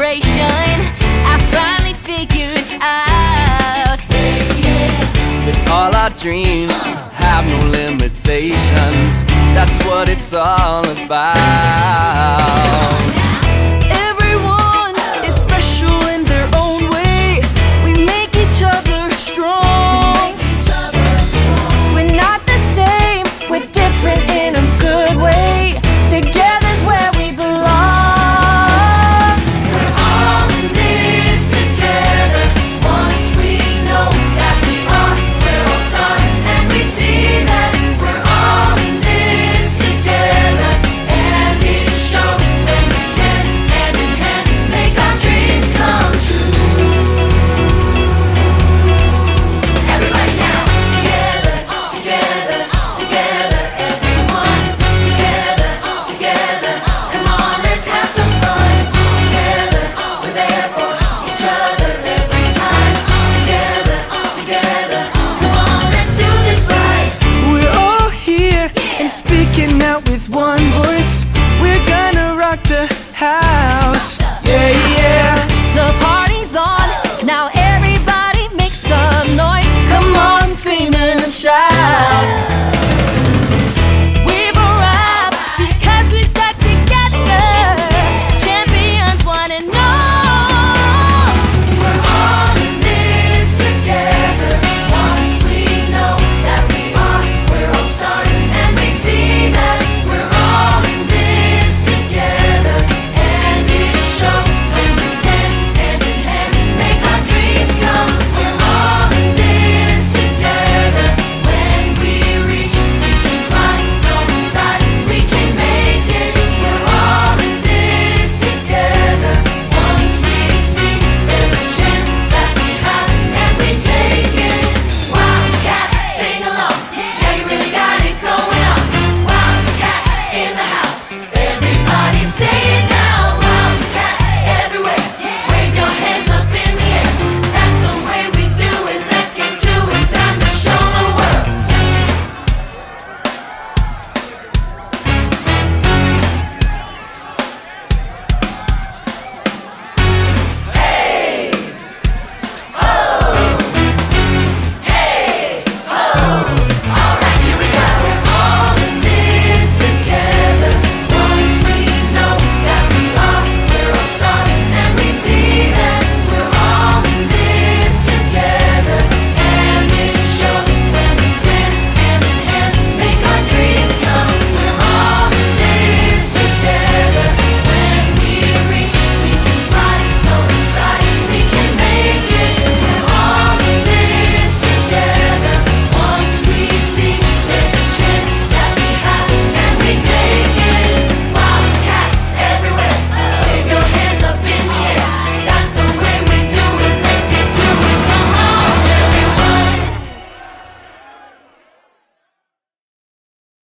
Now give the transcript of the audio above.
celebration I finally figured out. That all our dreams have no limitations. That's what it's all about.